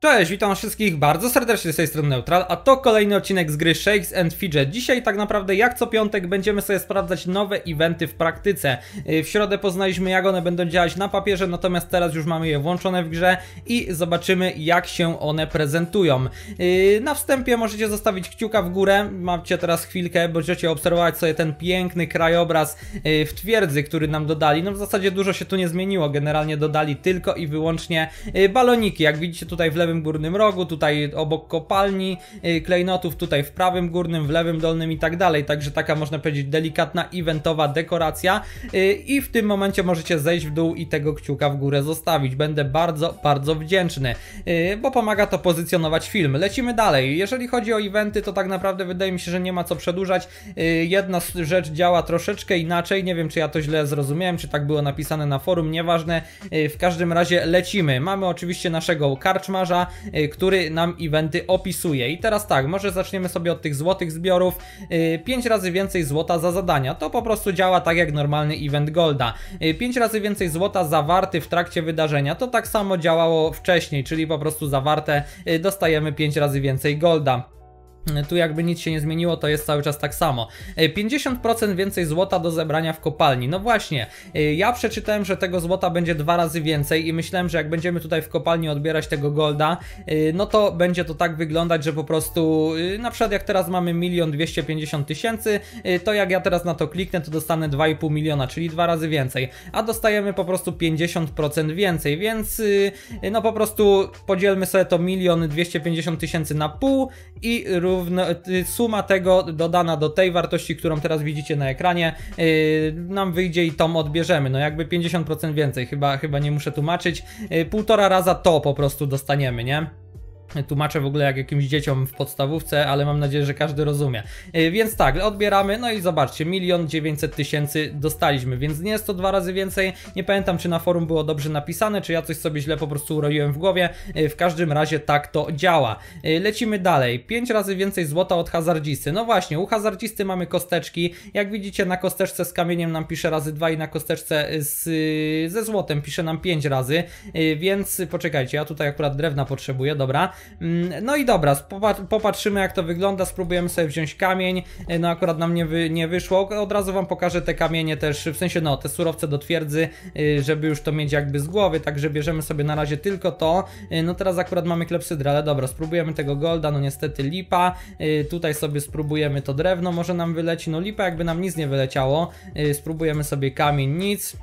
Cześć, witam wszystkich bardzo serdecznie z tej strony Neutral, a to kolejny odcinek z gry Shakes and Fidget. Dzisiaj tak naprawdę jak co piątek będziemy sobie sprawdzać nowe eventy w praktyce. Yy, W środę poznaliśmy jak one będą działać na papierze, natomiast teraz już mamy je włączone w grze i zobaczymy jak się one prezentują. Yy, Na wstępie możecie zostawić kciuka w górę, macie teraz chwilkę, będziecie obserwować sobie ten piękny krajobraz yy, w twierdzy, który nam dodali. No w zasadzie dużo się tu nie zmieniło, generalnie dodali tylko i wyłącznie baloniki, jak widzicie tutaj w lewym górnym rogu, tutaj obok kopalni yy, klejnotów, tutaj w prawym górnym, w lewym dolnym i tak dalej. Także taka można powiedzieć delikatna eventowa dekoracja yy, i w tym momencie możecie zejść w dół i tego kciuka w górę zostawić. Będę bardzo, bardzo wdzięczny, yy, bo pomaga to pozycjonować film. Lecimy dalej. Jeżeli chodzi o eventy, to tak naprawdę wydaje mi się, że nie ma co przedłużać. Jedna rzecz działa troszeczkę inaczej, nie wiem czy ja to źle zrozumiałem, czy tak było napisane na forum, nieważne. W każdym razie lecimy. Mamy oczywiście naszego karczmarza, yy, który nam eventy opisuje. I teraz tak, może zaczniemy sobie od tych złotych zbiorów. 5 razy więcej złota za zadania. To po prostu działa tak jak normalny event Golda. 5 razy więcej złota zawarty w trakcie wydarzenia. To tak samo działało wcześniej, czyli po prostu zawarte dostajemy 5 razy więcej Golda. Tu jakby nic się nie zmieniło, to jest cały czas tak samo. E, 50% więcej złota do zebrania w kopalni. No właśnie, e, ja przeczytałem, że tego złota będzie dwa razy więcej i myślałem, że jak będziemy tutaj w kopalni odbierać tego golda, e, no to będzie to tak wyglądać, że po prostu e, na przykład jak teraz mamy 1 250 tysięcy, e, to jak ja teraz na to kliknę, to dostanę 2,5 miliona, czyli dwa razy więcej, a dostajemy po prostu 50% więcej, więc e, no po prostu podzielmy sobie to 1 250 tysięcy na pół i równo, y, suma tego dodana do tej wartości, którą teraz widzicie na ekranie, yy, nam wyjdzie i tą odbierzemy. No jakby 50% więcej, chyba, chyba nie muszę tłumaczyć. Yy, półtora raza to po prostu dostaniemy, nie? Tłumaczę w ogóle jak jakimś dzieciom w podstawówce, ale mam nadzieję, że każdy rozumie. Yy, więc tak, odbieramy, no i zobaczcie, milion dziewięćset tysięcy dostaliśmy, więc nie jest to dwa razy więcej. Nie pamiętam, czy na forum było dobrze napisane, czy ja coś sobie źle po prostu uroiłem w głowie. Yy, w każdym razie tak to działa. Yy, lecimy dalej. 5 razy więcej złota od hazardzisty. No właśnie, u hazardzisty mamy kosteczki. Jak widzicie, na kosteczce z kamieniem nam pisze razy 2 i na kosteczce z, ze złotem pisze nam 5 razy. Więc poczekajcie, ja tutaj akurat drewna potrzebuję, dobra. Mm, No i dobra, popa- popatrzymy jak to wygląda, spróbujemy sobie wziąć kamień, E, no akurat nam nie, wy, nie wyszło, od razu wam pokażę te kamienie też, w sensie no, te surowce do twierdzy, e, żeby już to mieć jakby z głowy, także bierzemy sobie na razie tylko to, E, no teraz akurat mamy klepsydrę, ale dobra, spróbujemy tego golda, no niestety lipa, tutaj sobie spróbujemy to drewno, może nam wyleci, no lipa jakby nam nic nie wyleciało, spróbujemy sobie kamień, nic,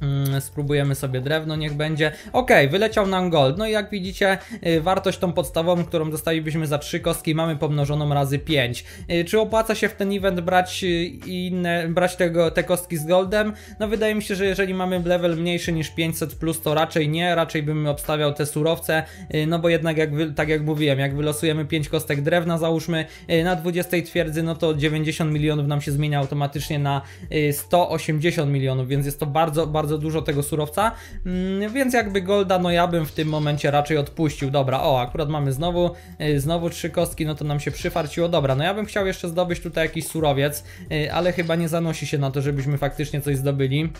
Mm, Spróbujemy sobie drewno, niech będzie. Ok, wyleciał nam gold. No i jak widzicie, y, wartość tą podstawową, którą dostalibyśmy za 3 kostki, mamy pomnożoną razy 5. Y, Czy opłaca się w ten event brać y, inne, brać tego, te kostki z goldem? No wydaje mi się, że jeżeli mamy level mniejszy niż 500 plus, to raczej nie, raczej bym obstawiał te surowce, no bo jednak jak tak jak mówiłem, jak wylosujemy 5 kostek drewna, załóżmy na 20 twierdzy, no to 90 milionów nam się zmienia automatycznie na y, 180 milionów, więc jest to bardzo, bardzo dużo tego surowca, Mm, więc jakby golda, no ja bym w tym momencie raczej odpuścił. Dobra, o, akurat mamy znowu, y, znowu trzy kostki, no to nam się przyfarciło. Dobra, no ja bym chciał jeszcze zdobyć tutaj jakiś surowiec, y, ale chyba nie zanosi się na to, żebyśmy faktycznie coś zdobyli.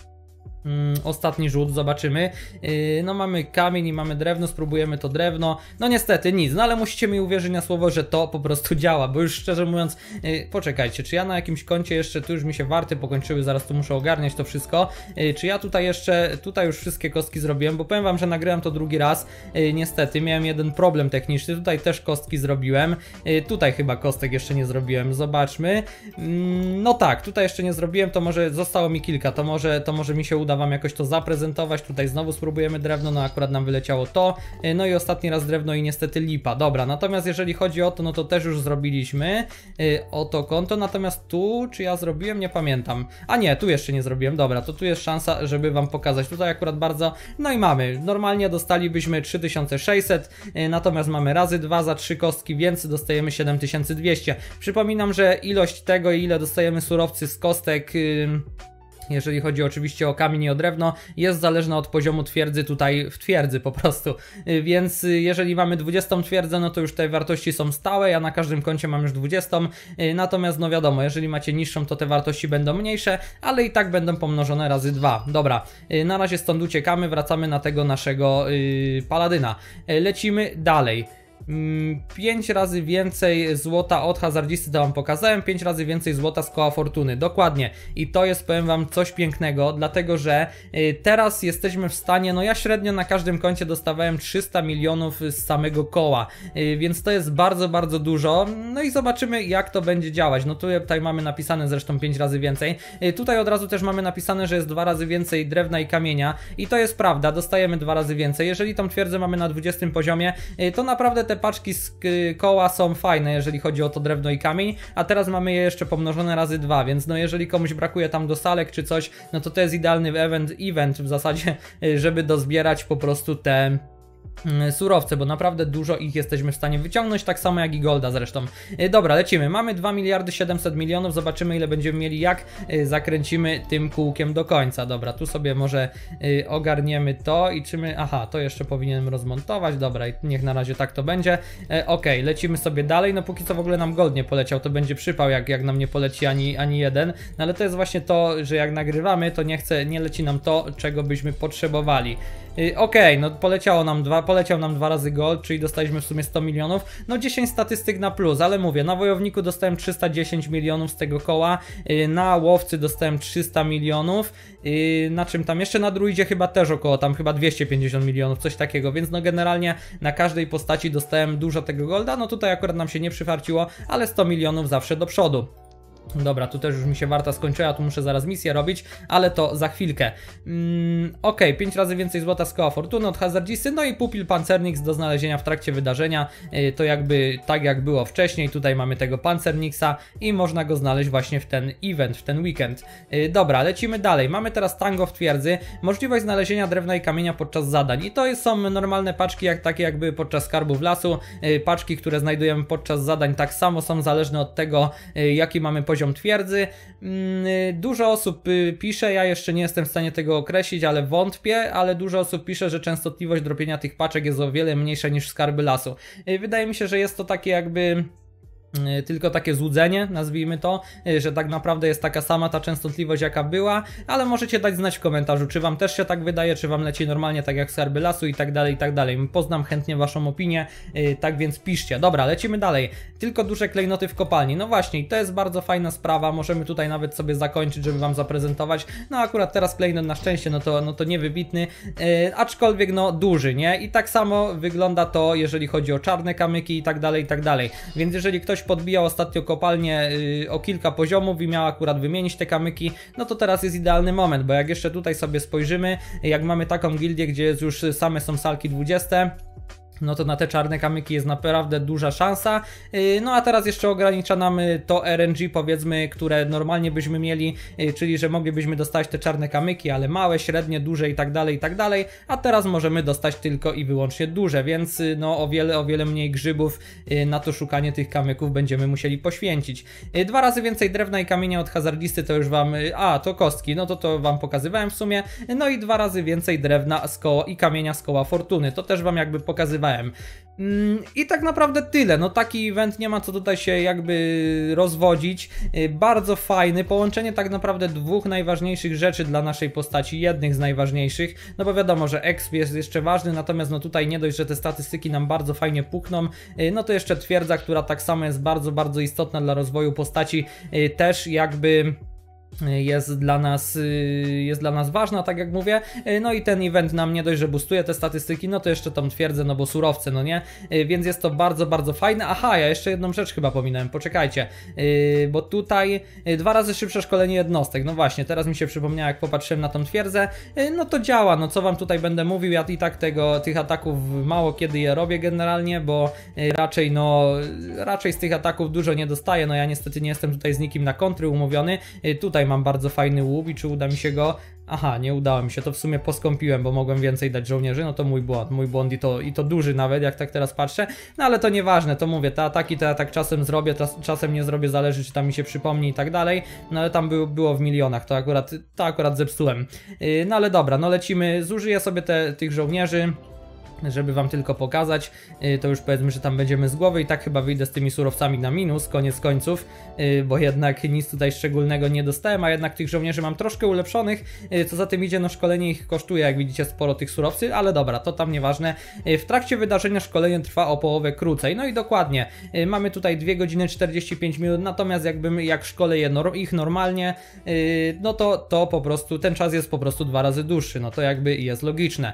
Mm, ostatni rzut, zobaczymy. Yy, no mamy kamień i mamy drewno, spróbujemy to drewno. No niestety nic, no ale musicie mi uwierzyć na słowo, że to po prostu działa, bo już szczerze mówiąc, yy, poczekajcie, czy ja na jakimś koncie jeszcze, tu już mi się warty pokończyły, zaraz tu muszę ogarniać to wszystko. Yy, czy ja tutaj jeszcze, tutaj już wszystkie kostki zrobiłem, bo powiem wam, że nagrałem to drugi raz. Niestety, miałem jeden problem techniczny, tutaj też kostki zrobiłem. Tutaj chyba kostek jeszcze nie zrobiłem, zobaczmy. Mm, no tak, tutaj jeszcze nie zrobiłem, to może zostało mi kilka, to może, to może mi się uda wam jakoś to zaprezentować. Tutaj znowu spróbujemy drewno, no akurat nam wyleciało to. Yy, No i ostatni raz drewno i niestety lipa. Dobra, natomiast jeżeli chodzi o to, no to też już zrobiliśmy yy, o to konto, natomiast tu, czy ja zrobiłem, nie pamiętam. A nie, tu jeszcze nie zrobiłem, dobra, to tu jest szansa, żeby wam pokazać. Tutaj akurat bardzo, no i mamy, normalnie dostalibyśmy 3600, yy, natomiast mamy razy 2 za 3 kostki, więc dostajemy 7200. Przypominam, że ilość tego, ile dostajemy surowcy z kostek... Yy, jeżeli chodzi oczywiście o kamień i o drewno, jest zależna od poziomu twierdzy tutaj w twierdzy po prostu. Y, Więc y, jeżeli mamy 20 twierdzę, no to już te wartości są stałe, ja na każdym koncie mam już 20, y, natomiast no wiadomo, jeżeli macie niższą, to te wartości będą mniejsze, ale i tak będą pomnożone razy 2. Dobra, na razie stąd uciekamy, wracamy na tego naszego yy, paladyna. Lecimy dalej. 5 razy więcej złota od hazardzisty to wam pokazałem, 5 razy więcej złota z koła fortuny, dokładnie. I to jest, powiem wam, coś pięknego, dlatego że y, teraz jesteśmy w stanie, no ja średnio na każdym koncie dostawałem 300 milionów z samego koła, y, więc to jest bardzo, bardzo dużo. No i zobaczymy jak to będzie działać. No tutaj mamy napisane zresztą 5 razy więcej. Y, Tutaj od razu też mamy napisane, że jest dwa razy więcej drewna i kamienia i to jest prawda, dostajemy dwa razy więcej. Jeżeli tą twierdzę mamy na 20 poziomie, to naprawdę te paczki z koła są fajne, jeżeli chodzi o to drewno i kamień, a teraz mamy je jeszcze pomnożone razy dwa, więc no jeżeli komuś brakuje tam do salek czy coś, no to to jest idealny event, event w zasadzie, żeby dozbierać po prostu te surowce, bo naprawdę dużo ich jesteśmy w stanie wyciągnąć, tak samo jak i Golda zresztą. Y, Dobra, lecimy. Mamy 2 miliardy 700 milionów, zobaczymy ile będziemy mieli, jak y, zakręcimy tym kółkiem do końca. Dobra, tu sobie może y, ogarniemy to i czy my... Aha, to jeszcze powinienem rozmontować, dobra, i niech na razie tak to będzie. E, Okej, lecimy sobie dalej, no póki co w ogóle nam Gold nie poleciał, to będzie przypał, jak, jak nam nie poleci ani, ani jeden, no ale to jest właśnie to, że jak nagrywamy, to nie chce, nie leci nam to, czego byśmy potrzebowali. Y, Okej, no poleciało nam dwa, poleciał nam dwa razy gold, czyli dostaliśmy w sumie 100 milionów. No 10 statystyk na plus, ale mówię, na wojowniku dostałem 310 milionów z tego koła, y, na łowcy dostałem 300 milionów, y, na czym tam jeszcze na druidzie chyba też około tam chyba 250 milionów, coś takiego, więc no generalnie na każdej postaci dostałem dużo tego golda, no tutaj akurat nam się nie przyfarciło, ale 100 milionów zawsze do przodu. Dobra, tu też już mi się warta skończyła, tu muszę zaraz misję robić, ale to za chwilkę. Mm, ok, 5 razy więcej złota z koła fortuny od hazardzisty, no i pupil pancerniks do znalezienia w trakcie wydarzenia. Yy, to jakby tak jak było wcześniej, tutaj mamy tego pancerniksa i można go znaleźć właśnie w ten event, w ten weekend. Yy, dobra, lecimy dalej. Mamy teraz tango w twierdzy, możliwość znalezienia drewna i kamienia podczas zadań. I to są normalne paczki, jak takie jakby podczas skarbów lasu. Yy, paczki, które znajdujemy podczas zadań tak samo są zależne od tego, jaki mamy poziom twierdzy. Mm, Dużo osób y, pisze, ja jeszcze nie jestem w stanie tego określić, ale wątpię, ale dużo osób pisze, że częstotliwość dropienia tych paczek jest o wiele mniejsza niż skarby lasu. Y, Wydaje mi się, że jest to takie jakby tylko takie złudzenie, nazwijmy to, y, że tak naprawdę jest taka sama ta częstotliwość jaka była, ale możecie dać znać w komentarzu, czy wam też się tak wydaje, czy wam leci normalnie tak jak skarby lasu i tak dalej, i tak dalej. Poznam chętnie waszą opinię, y, tak więc piszcie. Dobra, lecimy dalej. Tylko duże klejnoty w kopalni. No właśnie, to jest bardzo fajna sprawa, możemy tutaj nawet sobie zakończyć, żeby wam zaprezentować. No akurat teraz klejnot na szczęście, no to, no to niewybitny, y, aczkolwiek no duży, nie? I tak samo wygląda to, jeżeli chodzi o czarne kamyki i tak dalej, i tak dalej. Więc jeżeli ktoś podbijał ostatnio kopalnię y, o kilka poziomów i miał akurat wymienić te kamyki, no to teraz jest idealny moment, bo jak jeszcze tutaj sobie spojrzymy, jak mamy taką gildię, gdzie już same są salki 20, no to na te czarne kamyki jest naprawdę duża szansa. Yy, No a teraz jeszcze ogranicza nam y, to RNG powiedzmy, które normalnie byśmy mieli, yy, czyli że moglibyśmy dostać te czarne kamyki, ale małe, średnie, duże i tak dalej, i tak dalej, a teraz możemy dostać tylko i wyłącznie duże, więc y, no o wiele, o wiele mniej grzybów y, na to szukanie tych kamyków będziemy musieli poświęcić. Dwa razy więcej drewna i kamienia od hazardisty to już wam, y, a to kostki, no to to wam pokazywałem w sumie, no i dwa razy więcej drewna z i kamienia z koła fortuny, to też wam jakby pokazywałem. Mm, I tak naprawdę tyle. No taki event nie ma co tutaj się jakby rozwodzić. Y, Bardzo fajny, połączenie tak naprawdę dwóch najważniejszych rzeczy dla naszej postaci, jednych z najważniejszych, no bo wiadomo, że exp jest jeszcze ważny, natomiast no tutaj nie dość, że te statystyki nam bardzo fajnie pukną, y, no to jeszcze twierdza, która tak samo jest bardzo, bardzo istotna dla rozwoju postaci, y, też jakby jest dla nas y, jest dla nas ważna, tak jak mówię. Y, No i ten event nam nie dość, że boostuje te statystyki, no to jeszcze tam twierdzę, no bo surowce, no nie? Y, Więc jest to bardzo, bardzo fajne. Aha, ja jeszcze jedną rzecz chyba pominąłem, poczekajcie. Bo tutaj dwa razy szybsze szkolenie jednostek. No właśnie, teraz mi się przypomniało, jak popatrzyłem na tą twierdzę. No to działa, no co wam tutaj będę mówił, ja i tak tego, tych ataków mało kiedy je robię generalnie, bo raczej no, raczej z tych ataków dużo nie dostaję, no ja niestety nie jestem tutaj z nikim na kontry umówiony. Tutaj mam bardzo fajny łuk i czy uda mi się go? Aha, nie udało mi się, to w sumie poskąpiłem, bo mogłem więcej dać żołnierzy, no to mój błąd, mój błąd i to, i to duży nawet, jak tak teraz patrzę, no ale to nieważne, to mówię, te ataki to ja tak czasem zrobię, czas, czasem nie zrobię, zależy czy tam mi się przypomni i tak dalej, no ale tam było, było w milionach, to akurat, to akurat zepsułem. Yy, no ale dobra, no lecimy, zużyję sobie te, tych żołnierzy, żeby wam tylko pokazać, yy, to już powiedzmy, że tam będziemy z głowy i tak chyba wyjdę z tymi surowcami na minus, koniec końców, yy, bo jednak nic tutaj szczególnego nie dostałem, a jednak tych żołnierzy mam troszkę ulepszonych, yy, co za tym idzie, no szkolenie ich kosztuje, jak widzicie, sporo tych surowcy, ale dobra, to tam nieważne. W trakcie wydarzenia szkolenie trwa o połowę krócej, no i dokładnie, mamy tutaj 2 godziny 45 minut, natomiast jakbym, jak szkolę je nor- ich normalnie, no to, to po prostu, ten czas jest po prostu dwa razy dłuższy, no to jakby jest logiczne.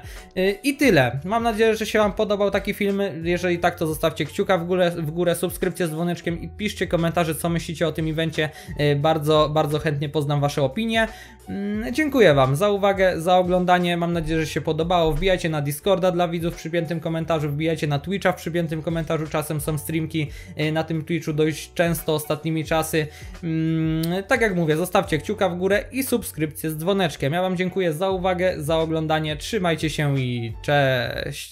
I tyle, mam nadzieję, że się wam podobał taki film, jeżeli tak, to zostawcie kciuka w górę, w górę subskrypcję z dzwoneczkiem i piszcie komentarze, co myślicie o tym evencie, Yy, bardzo, bardzo chętnie poznam wasze opinie. Mm, Dziękuję Wam za uwagę, za oglądanie. Mam nadzieję, że się podobało. Wbijajcie na Discorda dla widzów w przypiętym komentarzu, wbijajcie na Twitcha w przypiętym komentarzu. Czasem są streamki y, na tym Twitchu dość często ostatnimi czasy. Mm, Tak jak mówię, zostawcie kciuka w górę i subskrypcję z dzwoneczkiem. Ja Wam dziękuję za uwagę, za oglądanie. Trzymajcie się i cześć.